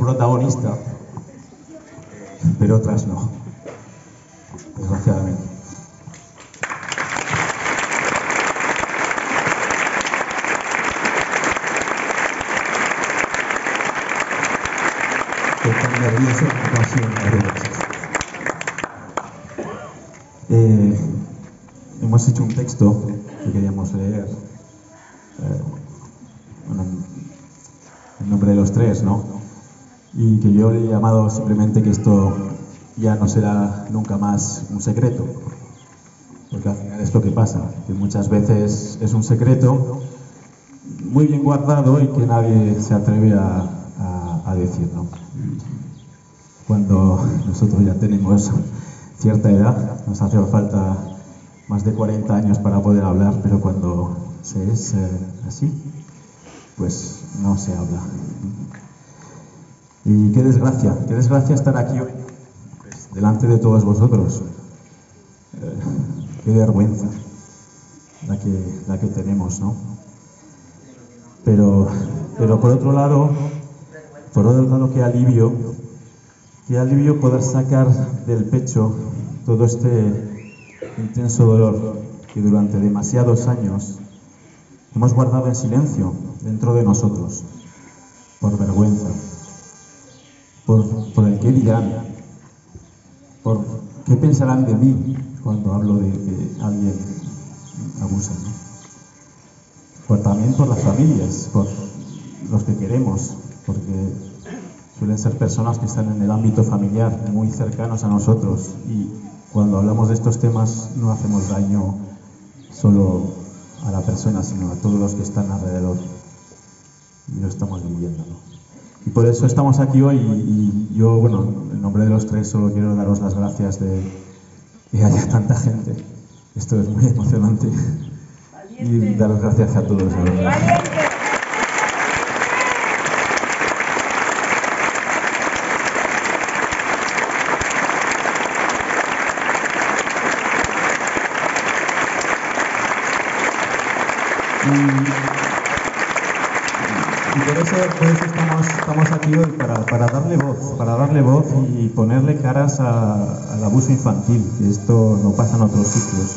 protagonista, pero otras no, desgraciadamente. eh, hemos hecho un texto que queríamos leer. Eh, en nombre de los tres, ¿no? Y que yo le he llamado simplemente que esto ya no será nunca más un secreto. Porque al final es lo que pasa, que muchas veces es un secreto muy bien guardado y que nadie se atreve a, a decir, cuando nosotros ya tenemos cierta edad, nos hace falta más de 40 años para poder hablar, pero cuando se es eh, así, pues no se habla. Y qué desgracia, qué desgracia estar aquí hoy, delante de todos vosotros. Eh, qué vergüenza la que, la que tenemos, ¿no? Pero, pero por otro lado, por otro lado, qué alivio Qué alivio poder sacar del pecho todo este intenso dolor que durante demasiados años hemos guardado en silencio dentro de nosotros, por vergüenza, por, el qué dirán, por qué pensarán de mí cuando hablo de que alguien abusa. Por, también por las familias, por los que queremos, porque suelen ser personas que están en el ámbito familiar, muy cercanos a nosotros y cuando hablamos de estos temas no hacemos daño solo a la persona, sino a todos los que están alrededor y lo estamos viviendo. Y por eso estamos aquí hoy y, yo, bueno, en nombre de los tres solo quiero daros las gracias de que haya tanta gente. Esto es muy emocionante y daros gracias a todos. Y, por, eso, estamos, aquí hoy, para, darle voz, para darle voz y ponerle caras al abuso infantil, que esto no pasa en otros sitios.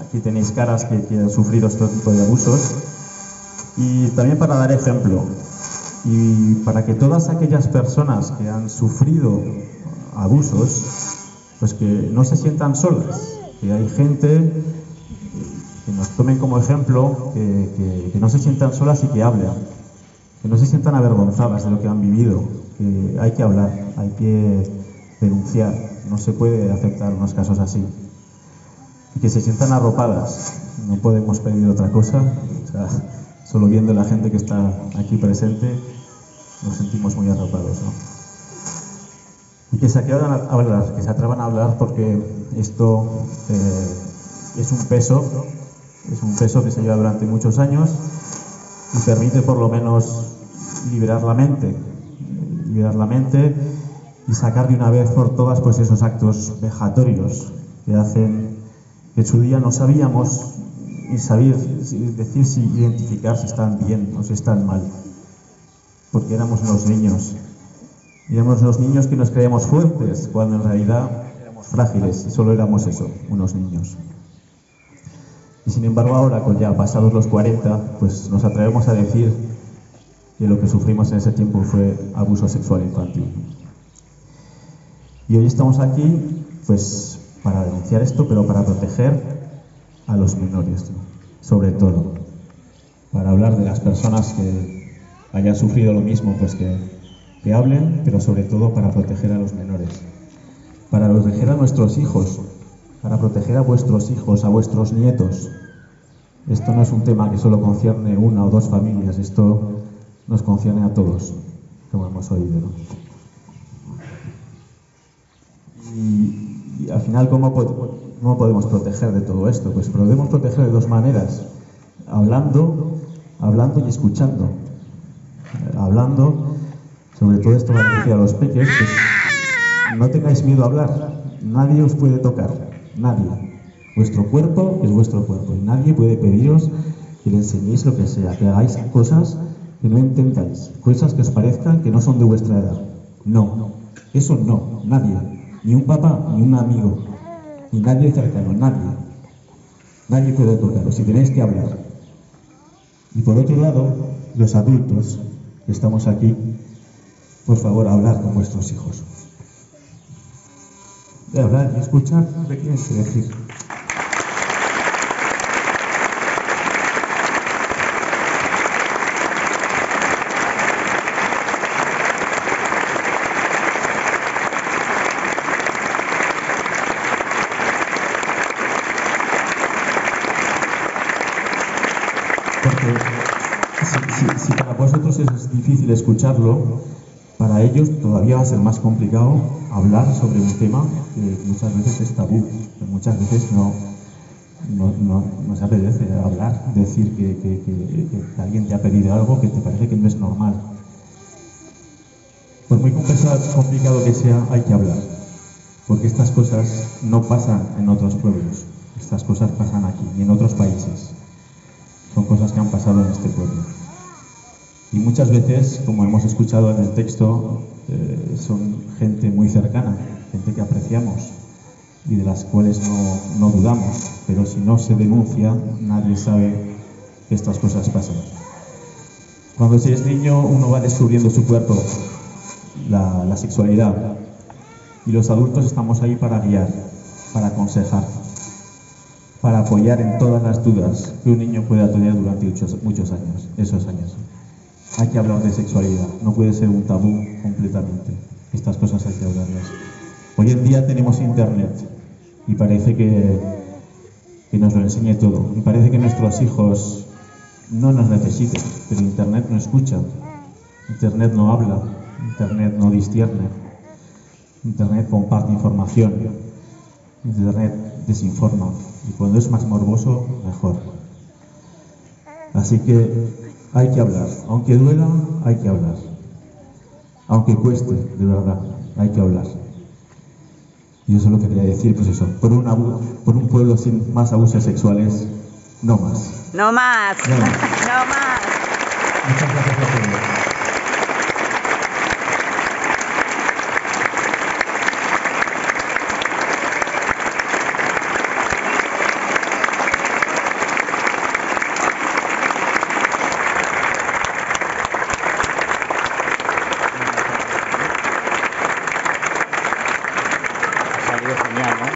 Aquí tenéis caras que, que han sufrido este tipo de abusos. Y también para dar ejemplo, y para que todas aquellas personas que han sufrido abusos, pues que no se sientan solas, que hay gente que nos tomen como ejemplo, que, no se sientan solas y que hablen, que no se sientan avergonzadas de lo que han vivido, que hay que hablar, hay que denunciar, no se puede aceptar unos casos así. Y que se sientan arropadas, no podemos pedir otra cosa, solo viendo la gente que está aquí presente nos sentimos muy arropados. Y que se atrevan a hablar, que se atrevan a hablar porque esto eh, es un peso es un peso que se lleva durante muchos años y permite por lo menos liberar la mente, liberar la mente y sacar de una vez por todas pues esos actos vejatorios que hacen que en su día no sabíamos y saber decir si identificar si están bien o si están mal, porque éramos unos niños. Éramos unos niños que nos creíamos fuertes cuando en realidad éramos frágiles y solo éramos eso, unos niños. Y sin embargo ahora, con ya pasados los 40, pues nos atrevemos a decir que lo que sufrimos en ese tiempo fue abuso sexual infantil. Y hoy estamos aquí, pues, para denunciar esto, pero para proteger a los menores, sobre todo. Para hablar de las personas que hayan sufrido lo mismo, pues que, que hablen, pero sobre todo para proteger a los menores. Para proteger a nuestros hijos, para proteger a vuestros hijos, a vuestros nietos. Esto no es un tema que solo concierne una o dos familias, esto nos concierne a todos, como hemos oído. Y, al final, ¿cómo, ¿cómo podemos proteger de todo esto? Pues podemos proteger de dos maneras, hablando, hablando y escuchando. Hablando, sobre todo esto va a decir a los peques, pues no tengáis miedo a hablar, nadie os puede tocar Nadie. Vuestro cuerpo es vuestro cuerpo y nadie puede pediros que le enseñéis lo que sea, que hagáis cosas que no intentáis cosas que os parezcan que no son de vuestra edad. No, eso no, nadie, ni un papá, ni un amigo, ni nadie cercano, nadie. Nadie puede tocaros si tenéis que hablar. Y por otro lado, los adultos que estamos aquí, por favor, hablar con vuestros hijos. De hablar y escuchar lo que quieren decir. si, para vosotros es difícil escucharlo, para ellos todavía va a ser más complicado hablar sobre un tema que muchas veces es tabú, que muchas veces no, no, se apetece hablar, decir que, que, alguien te ha pedido algo que te parece que no es normal. Por muy complicado que sea, hay que hablar, porque estas cosas no pasan en otros pueblos, estas cosas pasan aquí y en otros países son cosas que han pasado en este pueblo. Y muchas veces, como hemos escuchado en el texto, eh, son gente muy cercana, gente que apreciamos y de las cuales no, no, dudamos, pero si no se denuncia, nadie sabe que estas cosas pasan. Cuando se es niño, uno va descubriendo su cuerpo, la, la sexualidad, y los adultos estamos ahí para guiar, para aconsejar para apoyar en todas las dudas que un niño pueda tener durante muchos, muchos años, esos años. Hay que hablar de sexualidad, no puede ser un tabú completamente. Estas cosas hay que hablarlas. Hoy en día tenemos internet y parece que, que nos lo enseñe todo. Y parece que nuestros hijos no nos necesitan, pero internet no escucha, internet no habla, internet no distierne, internet comparte información, internet desinforma y cuando es más morboso, mejor. Así que hay que hablar. Aunque duela, hay que hablar. Aunque cueste, de verdad, hay que hablar. Y eso es lo que quería decir, pues eso, por un, abu por un pueblo sin más abusos sexuales, no más. No más. No más. Muchas gracias a.